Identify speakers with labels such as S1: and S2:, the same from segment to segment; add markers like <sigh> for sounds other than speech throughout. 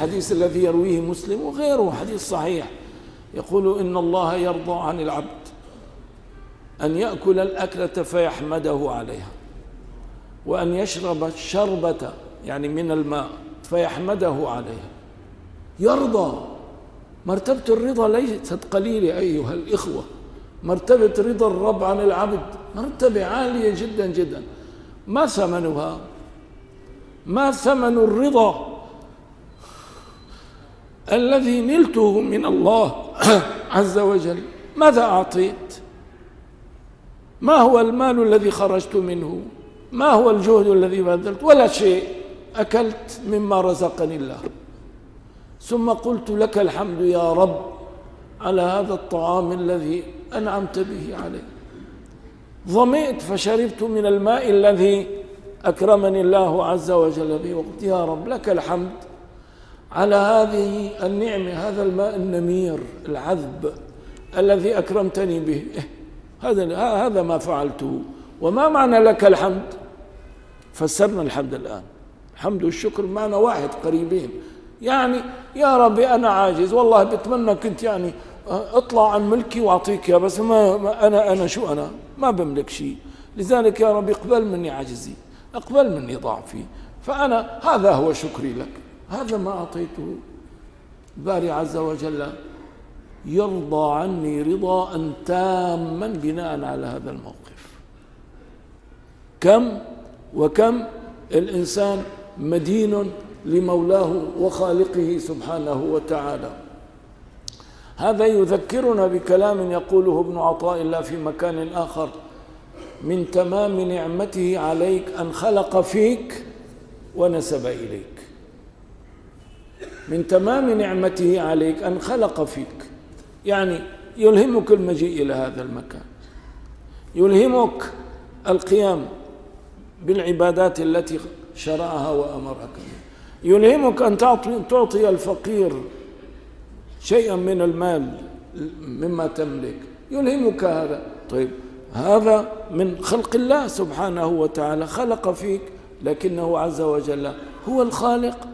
S1: الحديث الذي يرويه مسلم وغيره حديث صحيح. يقول إن الله يرضى عن العبد أن يأكل الأكلة فيحمده عليها وأن يشرب الشربة يعني من الماء فيحمده عليها. يرضى. مرتبة الرضا ليست قليلة أيها الإخوة. مرتبة رضا الرب عن العبد مرتبة عالية جدا جدا. ما ثمنها؟ ما ثمن الرضا؟ الذي نلته من الله <clears throat> عز وجل ماذا أعطيت؟ ما هو المال الذي خرجت منه؟ ما هو الجهد الذي بذلت؟ ولا شيء أكلت مما رزقني الله. ثم قلت لك الحمد يا رب على هذا الطعام الذي أنعمت به علي. ظمئت فشربت من الماء الذي أكرمني الله عز وجل به. وقلت يا رب لك الحمد. على هذه النعمة هذا الماء النمير العذب الذي أكرمتني به. إيه، هذا هذا ما فعلته. وما معنى لك الحمد؟ فسرنا الحمد الآن. الحمد والشكر معنى واحد قريبين. يعني يا ربي أنا عاجز والله بتمنى كنت يعني أطلع عن ملكي وأعطيك يا بس ما, ما أنا أنا شو أنا؟ ما بملك شيء. لذلك يا رب اقبل مني عجزي اقبل مني ضعفي. فأنا هذا هو شكري لك. هذا ما أعطيته. الباري عز وجل يرضى عني رضاء تاما بناء على هذا الموقف. كم وكم الإنسان مدين لمولاه وخالقه سبحانه وتعالى. هذا يذكرنا بكلام يقوله ابن عطاء الله في مكان آخر. من تمام نعمته عليك أن خلق فيك ونسب إليك. من تمام نعمته عليك أن خلق فيك. يعني يلهمك المجيء إلى هذا المكان. يلهمك القيام بالعبادات التي شرعها وأمرك يلهمك أن تعطي الفقير شيئا من المال مما تملك. يلهمك هذا. طيب هذا من خلق الله سبحانه وتعالى خلق فيك لكنه عز وجل هو الخالق.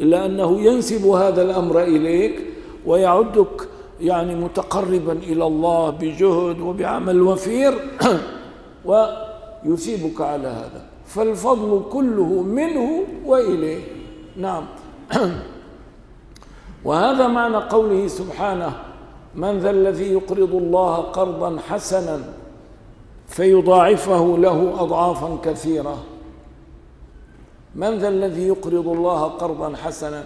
S1: إلا أنه ينسب هذا الأمر إليك ويعدك يعني متقربا إلى الله بجهد وبعمل وفير <clears throat> ويثيبك على هذا. فالفضل كله منه وإليه. نعم. <clears throat> وهذا معنى قوله سبحانه من ذا الذي يقرض الله قرضا حسنا فيضاعفه له اضعافا كثيرة. من ذا الذي يقرض الله قرضا حسنا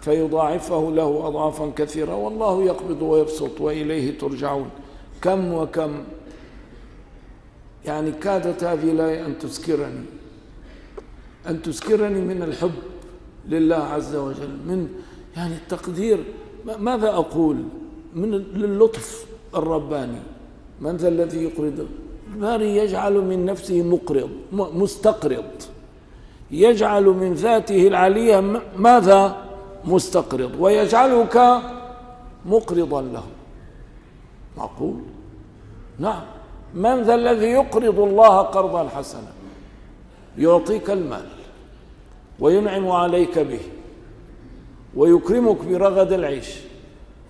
S1: فيضاعفه له اضعافا كثيرة والله يقبض ويبسط وإليه ترجعون. كم وكم؟ يعني كادت هذه الآية أن تسكرني أن تسكرني من الحب لله عز وجل من يعني التقدير. ماذا أقول؟ من اللطف الرباني. من ذا الذي يقرض؟ الباري يجعل من نفسه مقرض مستقرض. يجعل من ذاته العلية ماذا؟ مستقرض ويجعلك مقرضا له. معقول؟ نعم. من ذا الذي يقرض الله قرضا حسنا؟ يعطيك المال وينعم عليك به ويكرمك برغد العيش.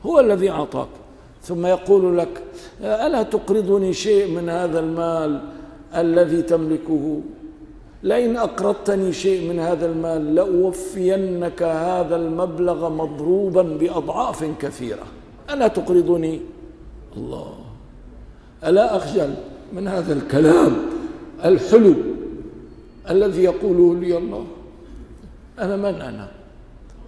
S1: هو الذي أعطاك. ثم يقول لك ألا تقرضني شيء من هذا المال الذي تملكه؟ لئن أقرضتني شيء من هذا المال لأوفينك هذا المبلغ مضروبا بأضعاف كثيرة. ألا تقرضني؟ الله. ألا أخجل من هذا الكلام الحلو الذي يقوله لي الله؟ أنا من أنا؟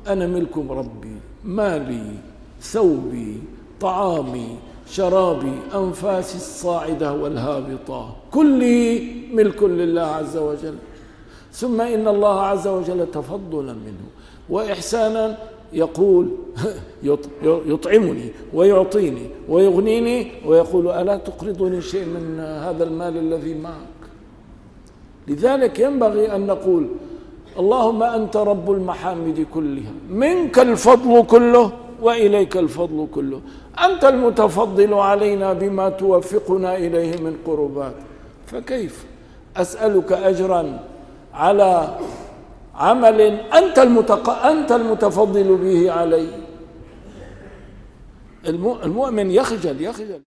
S1: أنا ملك ربي مالي ثوبي طعامي شرابي أنفاسي الصاعدة والهابطة. كلي ملك لله عز وجل. ثم إن الله عز وجل تفضلا منه. وإحسانا يقول <laughs> يطعمني ويعطيني ويغنيني ويقول ألا تقرضني شيء من هذا المال الذي معك؟ لذلك ينبغي أن نقول اللهم أنت رب المحامد كلها. منك الفضل كله وإليك الفضل كله. أنت المتفضل علينا بما توفقنا إليه من قربات. فكيف؟ أسألك أجرا على عمل أنت المتق... أنت المتفضل به علي. المؤمن يخجل يخجل.